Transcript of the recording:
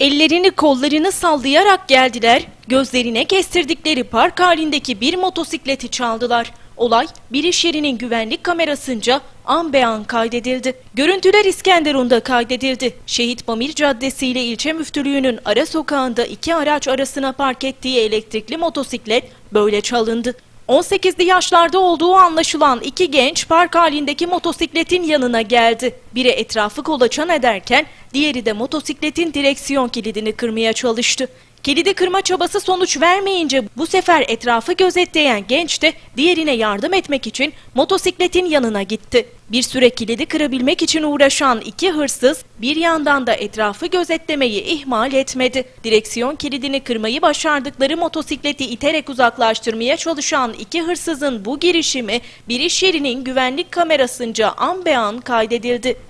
Ellerini kollarını sallayarak geldiler, gözlerine kestirdikleri park halindeki bir motosikleti çaldılar. Olay bir iş yerinin güvenlik kamerasınca an be an kaydedildi. Görüntüler İskenderun'da kaydedildi. Şehit Pamir Caddesi ile ilçe müftülüğünün ara sokağında iki araç arasına park ettiği elektrikli motosiklet böyle çalındı. 18'li yaşlarda olduğu anlaşılan iki genç park halindeki motosikletin yanına geldi. Biri etrafı kolaçan ederken diğeri de motosikletin direksiyon kilidini kırmaya çalıştı. Kilidi kırma çabası sonuç vermeyince bu sefer etrafı gözetleyen genç de diğerine yardım etmek için motosikletin yanına gitti. Bir süre kilidi kırabilmek için uğraşan iki hırsız bir yandan da etrafı gözetlemeyi ihmal etmedi. Direksiyon kilidini kırmayı başardıkları motosikleti iterek uzaklaştırmaya çalışan iki hırsızın bu girişimi bir iş yerinin güvenlik kamerasınca an kaydedildi.